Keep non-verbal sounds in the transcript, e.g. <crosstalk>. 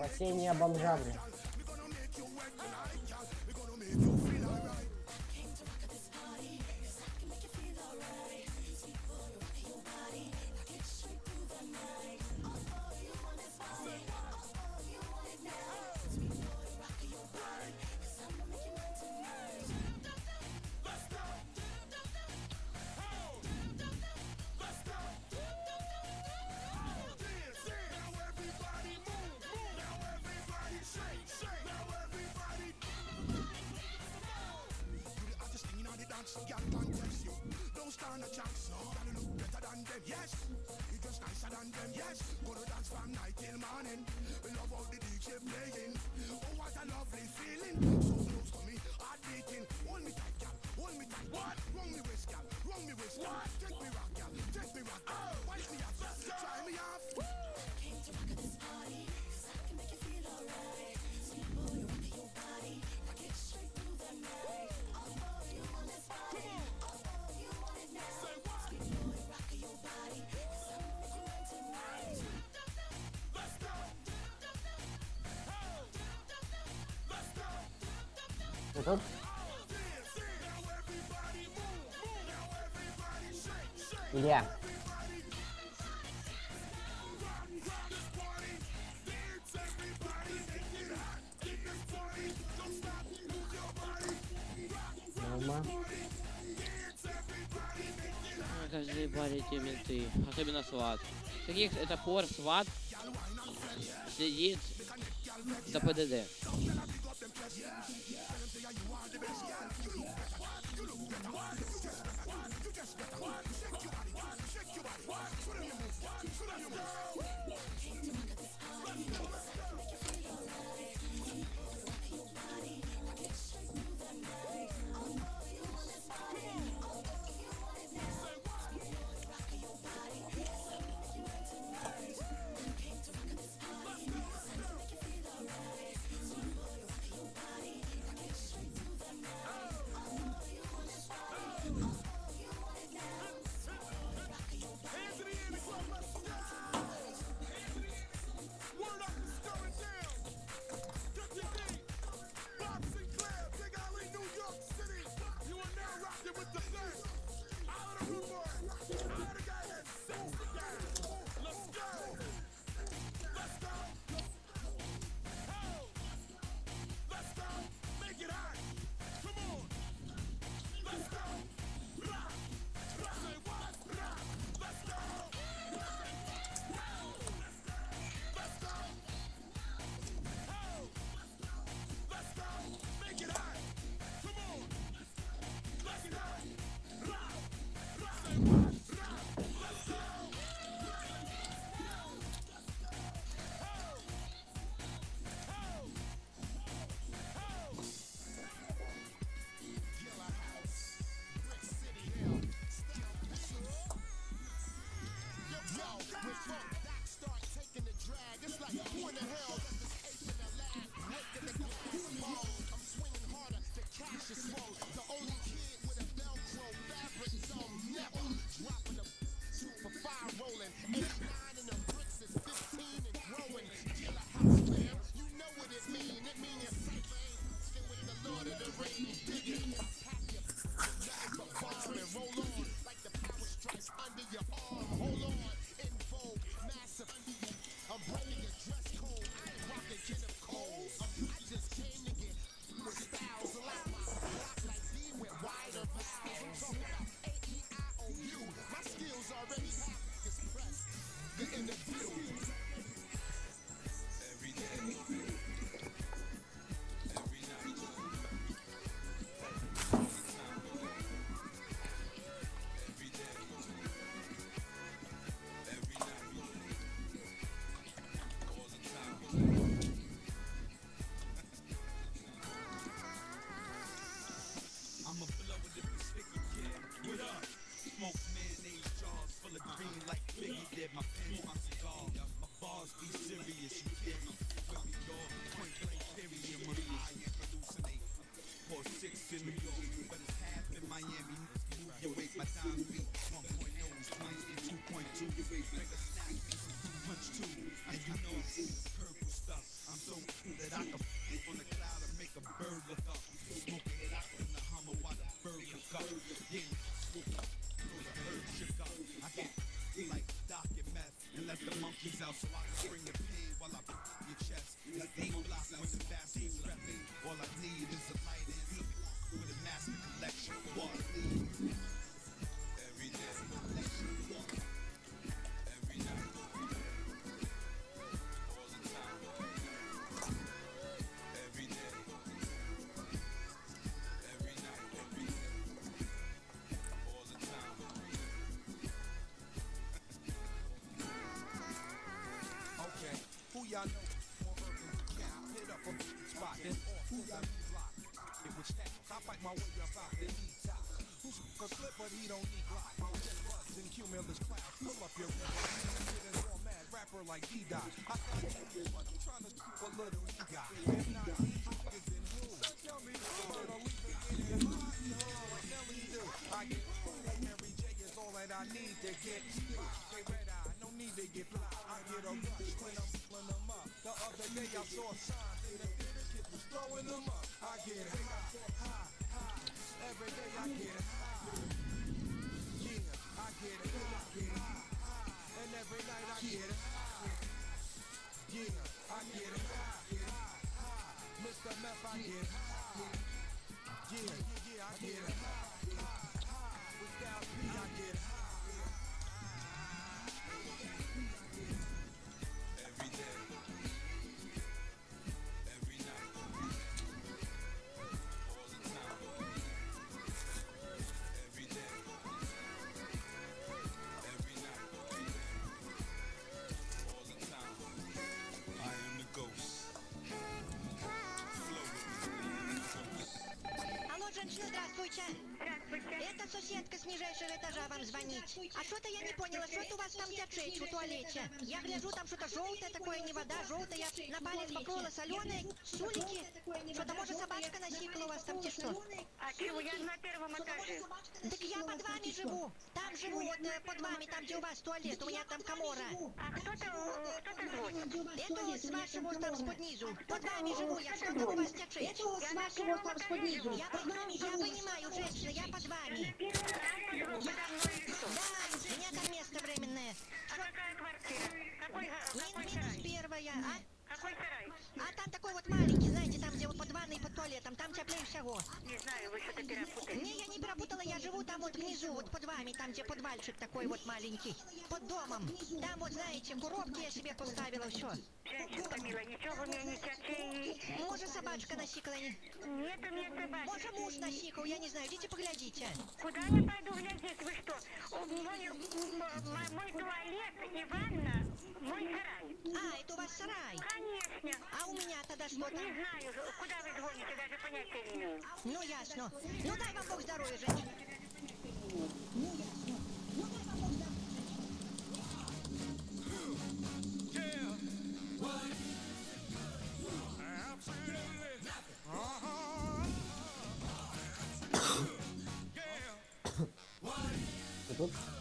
Спасение бомжа, блядь. them, yes. It just nicer than them, yes. Gonna dance from night till morning. We love all the DJ playing. Oh, what a lovely feeling. So этот. Илья. Дома. Каждый парень эти менты, особенно сват. Таких это пор сват следит за ПДД. Yeah, yeah. Tell them say you are the best. Yeah, you look better. You look better. You just better. You just better. I smoke my cigar. My bars be serious, you hear me? With me, dog. Point blank, period. When I hallucinate. Pour six in New York, but it's half in Miami. Move your weight, my time beat. 1.0 You wait, Make a snap, punch two, and you know. Let the monkeys out so I can spring the pain while I beat your chest. Let the the is repping. All I need is a light and with a massive collection. All I need I know. More up a spot then who got me blocked? It was I fight my way up the top. Who's a slip but he don't need block. My pull up your rip rapper like D-Dot I got you you trying to scoop a little he got if not who so tell me who it'll Nelly do. I get like Mary J. Is all that I need to get. Red eye no need to get fly. I get a rush when I'm other day I saw signs in the theater, kids was throwing them up. I get high, high, high. Every day I get high. Yeah, I get high, And every night I get high. Yeah, I get high. Mr. Meth, I get high. Yeah, yeah, yeah, I get high. With Gal P, I get high. Every day. Это соседка с нижайшего этажа вам звонит. А что-то я не поняла, что это у вас там течет в туалете? Я гляжу, там что-то желтое такое, не вода, желтая. На палец покрыла соленые, сулики. Что-то, может, собачка насикала у вас там те что? А чего? Я на первом этаже. Так я под вами живу. Там живу, вот э, под вами, там, где у вас туалет. У меня там комора. А кто-то, э, кто-то звонит. Это с вашего там с низу. Под вами живу я, что там у вас на первом этаже живу. Я, по- я понимаю, женщина, я под вами. 在拼多多拿货不耽误手 там, где подвальчик такой вот маленький. Под домом. Там вот, знаете, коробки я себе поставила, все. Женщинка мила, ничего вы мне не тячи. Может, собачка насикала, не... Нет у меня собаки. Может, муж насикал, я не знаю, идите поглядите. Куда я пойду глядеть? Вы что? Мой, м- мой туалет и ванна, мой сарай. А, это у вас сарай. Конечно. А у меня тогда что там? Не знаю, куда вы звоните, даже понятия не имею. Ну, ясно. Ну, дай вам Бог здоровья, женщина. Ти тут? Oops. <coughs> <coughs>